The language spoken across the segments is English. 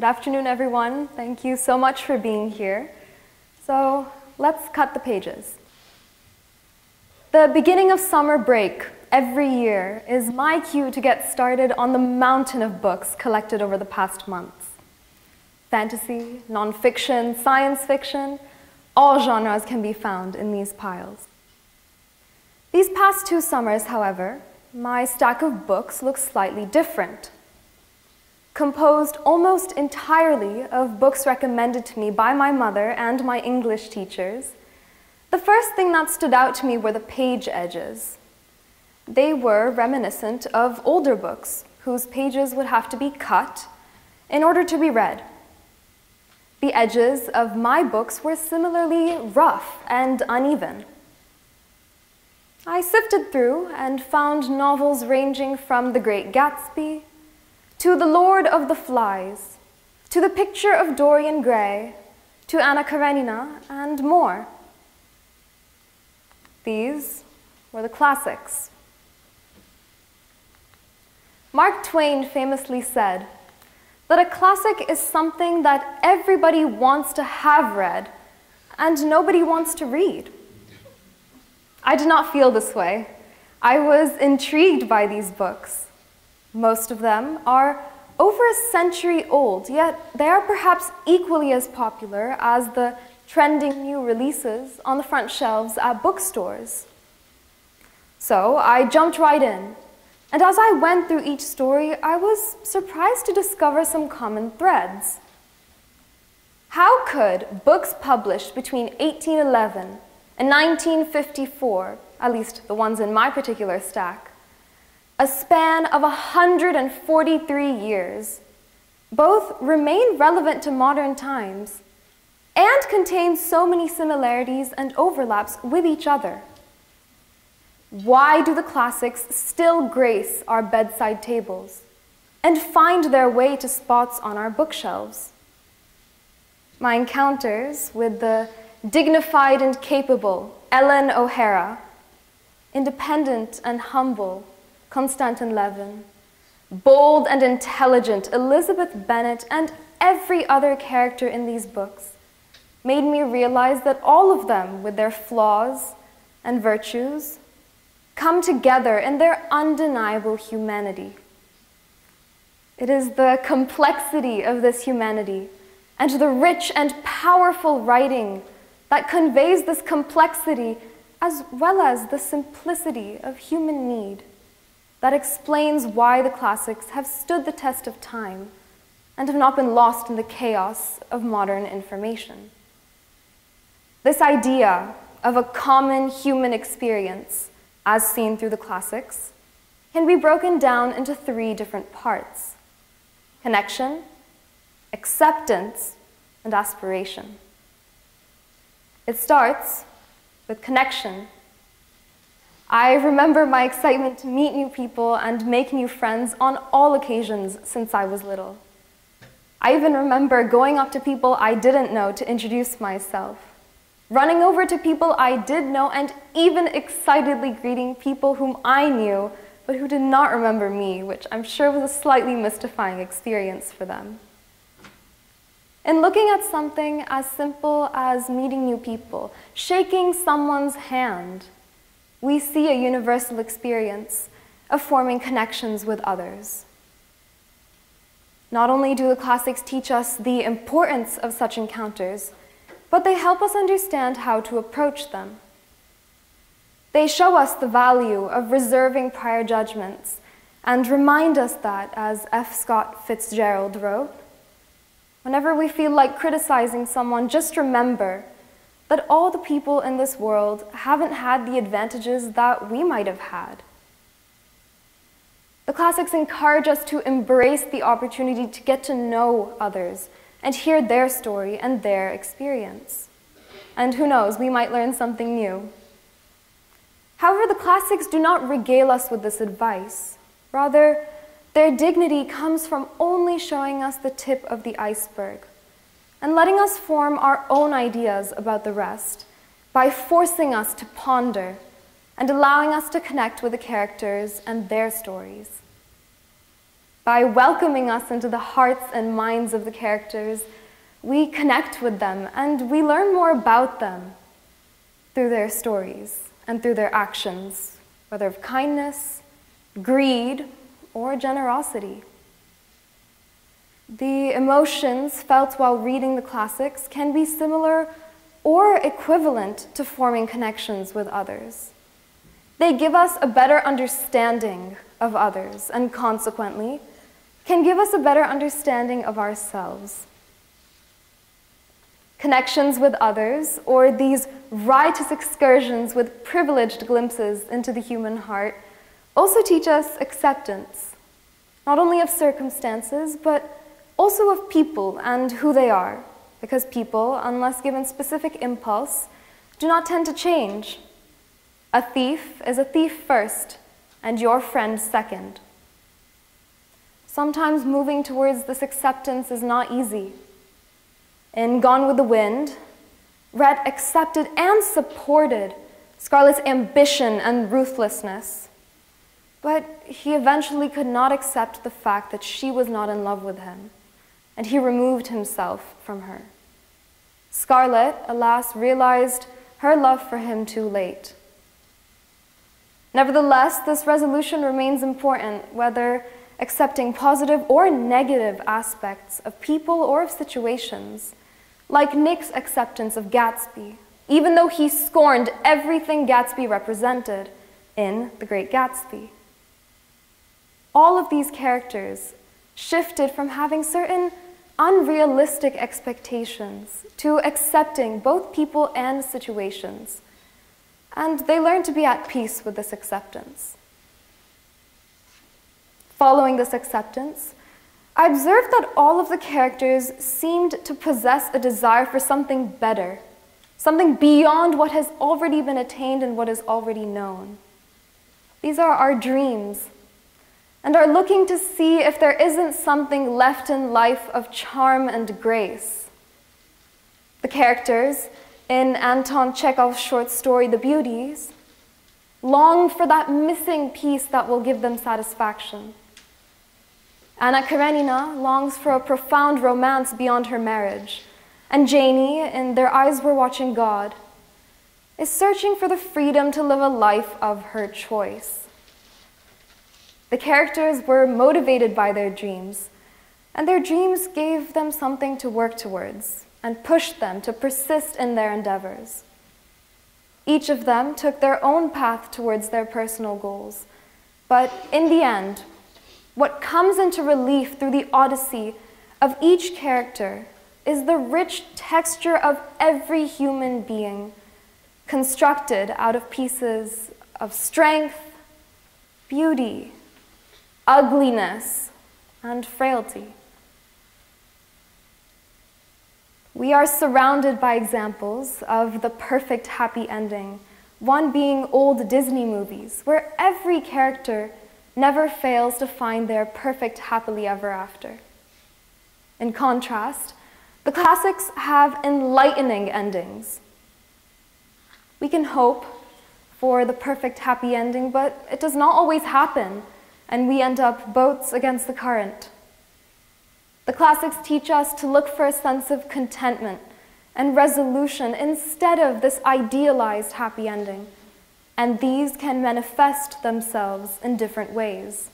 Good afternoon, everyone. Thank you so much for being here. So let's cut the pages. The beginning of summer break every year is my cue to get started on the mountain of books collected over the past months. Fantasy, nonfiction, science fiction, all genres can be found in these piles. These past two summers, however, my stack of books looks slightly different. Composed almost entirely of books recommended to me by my mother and my English teachers, the first thing that stood out to me were the page edges. They were reminiscent of older books whose pages would have to be cut in order to be read. The edges of my books were similarly rough and uneven. I sifted through and found novels ranging from The Great Gatsby to The Lord of the Flies, to The Picture of Dorian Gray, to Anna Karenina, and more. These were the classics. Mark Twain famously said that a classic is something that everybody wants to have read and nobody wants to read. I did not feel this way. I was intrigued by these books. Most of them are over a century old, yet they are perhaps equally as popular as the trending new releases on the front shelves at bookstores. So I jumped right in, and as I went through each story, I was surprised to discover some common threads. How could books published between 1811 and 1954, at least the ones in my particular stack, a span of 143 years, both remain relevant to modern times and contain so many similarities and overlaps with each other. Why do the classics still grace our bedside tables and find their way to spots on our bookshelves? My encounters with the dignified and capable, Ellen O'Hara, independent and humble, Konstantin Levin, bold and intelligent, Elizabeth Bennet, and every other character in these books made me realize that all of them, with their flaws and virtues, come together in their undeniable humanity. It is the complexity of this humanity and the rich and powerful writing that conveys this complexity as well as the simplicity of human need that explains why the classics have stood the test of time and have not been lost in the chaos of modern information. This idea of a common human experience, as seen through the classics, can be broken down into three different parts connection, acceptance, and aspiration. It starts with connection. I remember my excitement to meet new people and make new friends on all occasions since I was little. I even remember going up to people I didn't know to introduce myself, running over to people I did know, and even excitedly greeting people whom I knew but who did not remember me, which I'm sure was a slightly mystifying experience for them. In looking at something as simple as meeting new people, shaking someone's hand, we see a universal experience of forming connections with others. Not only do the classics teach us the importance of such encounters, but they help us understand how to approach them. They show us the value of reserving prior judgments and remind us that, as F. Scott Fitzgerald wrote, Whenever we feel like criticizing someone, just remember that all the people in this world haven't had the advantages that we might have had. The classics encourage us to embrace the opportunity to get to know others and hear their story and their experience. And who knows, we might learn something new. However, the classics do not regale us with this advice. Rather, their dignity comes from only showing us the tip of the iceberg and letting us form our own ideas about the rest by forcing us to ponder and allowing us to connect with the characters and their stories. By welcoming us into the hearts and minds of the characters, we connect with them and we learn more about them through their stories and through their actions, whether of kindness, greed, or generosity. The emotions felt while reading the classics can be similar or equivalent to forming connections with others. They give us a better understanding of others and consequently can give us a better understanding of ourselves. Connections with others, or these riotous excursions with privileged glimpses into the human heart, also teach us acceptance, not only of circumstances, but also of people and who they are, because people, unless given specific impulse, do not tend to change. A thief is a thief first, and your friend second. Sometimes moving towards this acceptance is not easy. In Gone with the Wind, Rhett accepted and supported Scarlett's ambition and ruthlessness. But he eventually could not accept the fact that she was not in love with him, and he removed himself from her. Scarlett, alas, realized her love for him too late. Nevertheless, this resolution remains important, whether accepting positive or negative aspects of people or of situations like Nick's acceptance of Gatsby, even though he scorned everything Gatsby represented in The Great Gatsby. All of these characters shifted from having certain unrealistic expectations to accepting both people and situations, and they learned to be at peace with this acceptance. Following this acceptance, I observed that all of the characters seemed to possess a desire for something better, something beyond what has already been attained and what is already known. These are our dreams, and are looking to see if there isn't something left in life of charm and grace. The characters in Anton Chekhov's short story, The Beauties, long for that missing piece that will give them satisfaction. Anna Karenina longs for a profound romance beyond her marriage, and Janie, in Their Eyes Were Watching God, is searching for the freedom to live a life of her choice. The characters were motivated by their dreams, and their dreams gave them something to work towards and pushed them to persist in their endeavors. Each of them took their own path towards their personal goals, but in the end, what comes into relief through the odyssey of each character is the rich texture of every human being, constructed out of pieces of strength, beauty, ugliness, and frailty. We are surrounded by examples of the perfect happy ending, one being old Disney movies, where every character never fails to find their perfect happily ever after. In contrast, the classics have enlightening endings. We can hope for the perfect happy ending, but it does not always happen, and we end up boats against the current. The classics teach us to look for a sense of contentment and resolution instead of this idealized happy ending and these can manifest themselves in different ways.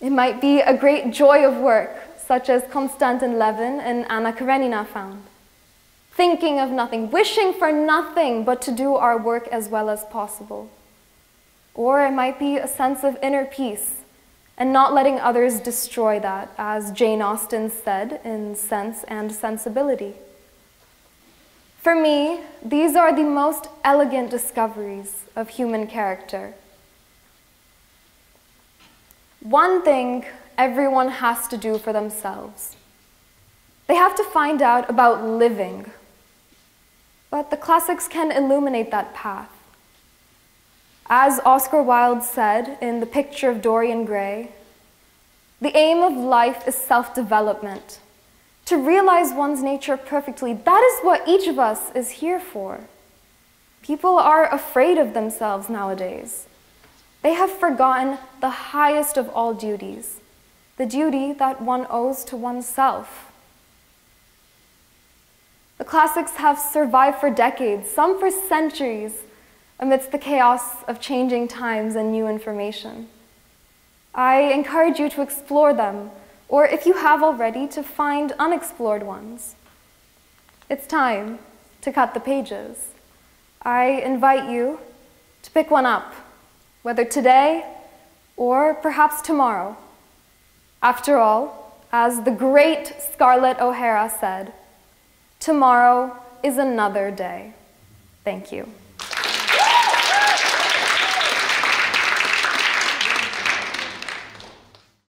It might be a great joy of work, such as Konstantin Levin and Anna Karenina found. Thinking of nothing, wishing for nothing but to do our work as well as possible. Or it might be a sense of inner peace and not letting others destroy that, as Jane Austen said in Sense and Sensibility. For me, these are the most elegant discoveries of human character. One thing everyone has to do for themselves. They have to find out about living. But the classics can illuminate that path. As Oscar Wilde said in The Picture of Dorian Gray, the aim of life is self-development to realize one's nature perfectly. That is what each of us is here for. People are afraid of themselves nowadays. They have forgotten the highest of all duties, the duty that one owes to oneself. The classics have survived for decades, some for centuries, amidst the chaos of changing times and new information. I encourage you to explore them, or if you have already, to find unexplored ones. It's time to cut the pages. I invite you to pick one up, whether today or perhaps tomorrow. After all, as the great Scarlett O'Hara said, tomorrow is another day. Thank you.